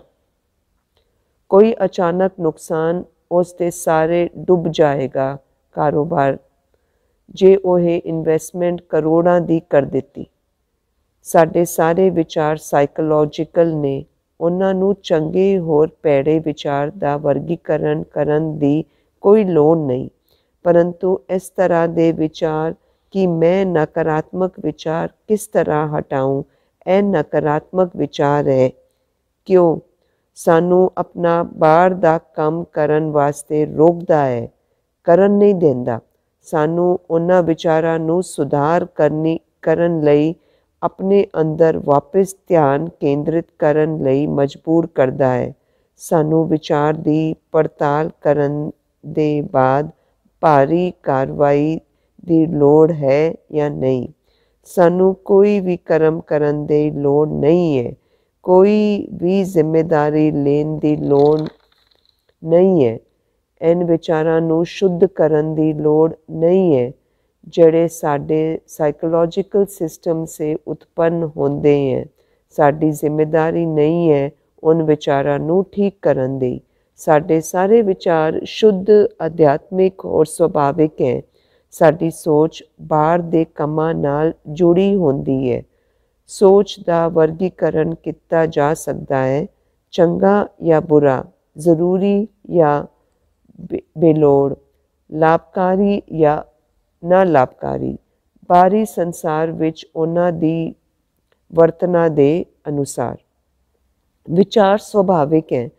ਕੋਈ ਅਚਾਨਕ ਨੁਕਸਾਨ ਉਸ ਦੇ ਸਾਰੇ ਡੁੱਬ ਜਾਏਗਾ ਕਾਰੋਬਾਰ, ਜੇ ਉਹ ਇਨਵੈਸਟਮੈਂਟ ਕਰੋੜਾਂ ਦੀ ਕਰ ਦਿੱਤੀ। ਸਾਡੇ ਸਾਰੇ ਵਿਚਾਰ ਸਾਈਕੋਲੋਜੀਕਲ ਨੇ। ਉਹਨਾਂ ਨੂੰ ਚੰਗੇ ਹੋਰ ਪੈੜੇ ਵਿਚਾਰ ਦਾ ਵਰਗੀਕਰਨ ਕਰਨ ਦੀ ਕੋਈ ਲੋੜ ਨਹੀਂ। ਪਰੰਤੂ ਇਸ ਤਰ੍ਹਾਂ ਦੇ ਵਿਚਾਰ ਕਿ ਮੈਂ ਨਕਾਰਾਤਮਕ ਵਿਚਾਰ ਕਿਸ ਤਰ੍ਹਾਂ ਹਟਾਉਂ ਇਹ ਨਕਾਰਾਤਮਕ ਵਿਚਾਰ ਹੈ। ਕਿਉਂ? ਸਾਨੂੰ ਆਪਣਾ ਬਾਹਰ ਦਾ ਕੰਮ ਕਰਨ ਵਾਸਤੇ ਰੋਕਦਾ ਹੈ, ਕਰਨ ਨਹੀਂ ਦਿੰਦਾ। ਸਾਨੂੰ ਉਹਨਾਂ ਵਿਚਾਰਾਂ ਨੂੰ ਸੁਧਾਰ ਕਰਨੀ, ਕਰਨ ਲਈ ਆਪਣੇ ਅੰਦਰ ਵਾਪਸ ਧਿਆਨ ਕੇਂਦਰਿਤ ਕਰਨ ਲਈ ਮਜਬੂਰ ਕਰਦਾ ਹੈ। ਸਾਨੂੰ ਵਿਚਾਰ ਦੀ ਪੜਤਾਲ ਕਰਨ ਦੇ ਬਾਅਦ ਭਾਰੀ ਕਾਰਵਾਈ ਦੀ ਲੋੜ ਹੈ ਜਾਂ ਨਹੀਂ? ਸਾਨੂੰ ਕੋਈ ਵੀ ਕਰਮ ਕਰਨ ਦੀ ਲੋੜ ਨਹੀਂ ਹੈ। ਕੋਈ ਵੀ ਜ਼ਿੰਮੇਵਾਰੀ ਲੈਣ ਦੀ ਲੋੜ ਨਹੀਂ ਹੈ। ਇਨ ਵਿਚਾਰਾਂ ਨੂੰ ਸ਼ੁੱਧ ਕਰਨ ਦੀ ਲੋੜ ਨਹੀਂ ਹੈ, ਜਿਹੜੇ ਸਾਡੇ ਸਾਈਕੋਲੋਜੀਕਲ ਸਿਸਟਮ ਸੇ ਉਤਪੰਨ ਹੁੰਦੇ ਹੈ। ਸਾਡੀ ਜ਼ਿੰਮੇਵਾਰੀ ਨਹੀਂ ਹੈ ਉਹਨਾਂ ਵਿਚਾਰਾਂ ਨੂੰ ਠੀਕ ਕਰਨ ਦੀ। ਸਾਡੇ ਸਾਰੇ ਵਿਚਾਰ ਸ਼ੁੱਧ, ਅਧਿਆਤਮਿਕ ਔਰ ਸੁਭਾਵਿਕ ਹੈ। ਸਾਡੀ ਸੋਚ ਬਾਹਰ ਦੇ ਕੰਮਾਂ ਨਾਲ ਜੁੜੀ ਹੁੰਦੀ ਹੈ। ਸੋਚ ਦਾ ਵਰਗੀਕਰਨ ਕੀਤਾ ਜਾ ਸਕਦਾ ਹੈ, ਚੰਗਾ ਜਾਂ ਬੁਰਾ, ਜ਼ਰੂਰੀ ਜਾਂ ਬੇਲੋੜ, ਲਾਭਕਾਰੀ ਜਾਂ ਨਾ ਲਾਭਕਾਰੀ ਬਾਹਰੀ ਸੰਸਾਰ ਵਿੱਚ ਉਹਨਾਂ ਦੀ ਵਰਤਨਾ ਦੇ ਅਨੁਸਾਰ। ਵਿਚਾਰ ਸੁਭਾਵਿਕ ਹੈ।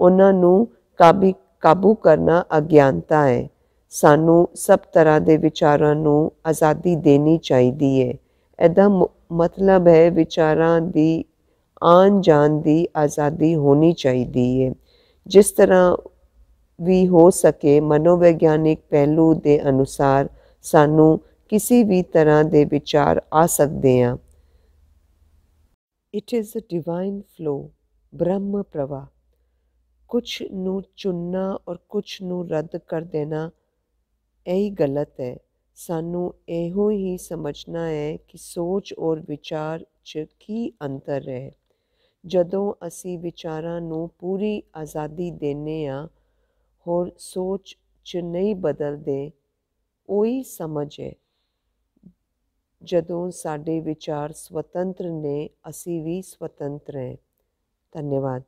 ਉਹਨਾਂ ਨੂੰ ਕਾਬੀ, ਕਾਬੂ ਕਰਨਾ ਅਗਿਆਨਤਾ ਹੈ। ਸਾਨੂੰ ਸਭ ਤਰ੍ਹਾਂ ਦੇ ਵਿਚਾਰਾਂ ਨੂੰ ਆਜ਼ਾਦੀ ਦੇਣੀ ਚਾਹੀਦੀ ਹੈ ਇਹਦਾ ਮ- ਮਤਲਬ ਹੈ ਵਿਚਾਰਾਂ ਦੀ ਆਉਣ ਜਾਣ ਦੀ ਆਜ਼ਾਦੀ ਹੋਣੀ ਚਾਹੀਦੀ ਹੈ ਜਿਸ ਤਰ੍ਹਾਂ ਵੀ ਹੋ ਸਕੇ ਮਨੋਵਿਗਿਆਨਿਕ ਪਹਿਲੂ ਦੇ ਅਨੁਸਾਰ ਸਾਨੂੰ ਕਿਸੇ ਵੀ ਤਰ੍ਹਾਂ ਦੇ ਵਿਚਾਰ ਆ ਸਕਦੇ ਆ। It is a divine flow ਬ੍ਰਹਮ ਪ੍ਰਵਾਹ। ਕੁਛ ਨੂੰ ਚੁਣਨਾ ਔਰ ਕੁਛ ਨੂੰ ਰੱਦ ਕਰ ਦੇਣਾ ਇਹੀ ਗਲਤ ਹੈ। ਸਾਨੂੰ ਇਹੋ ਹੀ ਸਮਝਣਾ ਹੈ ਕਿ ਸੋਚ ਔਰ ਵਿਚਾਰ 'ਚ ਕੀ ਅੰਤਰ ਹੈ। ਜਦੋਂ ਅਸੀਂ ਵਿਚਾਰਾਂ ਨੂੰ ਪੂਰੀ ਆਜ਼ਾਦੀ ਦਿੰਦੇ ਆ ਹੋਰ ਸੋਚ 'ਚ ਨਹੀਂ ਬਦਲਦੇ, ਉਹੀ ਸਮਝ ਹੈ। ਜਦੋਂ ਸਾਡੇ ਵਿਚਾਰ ਸੁਤੰਤਰ ਨੇ, ਅਸੀਂ ਵੀ ਸੁਤੰਤਰ ਹੈ। ਧੰਨਵਾਦ।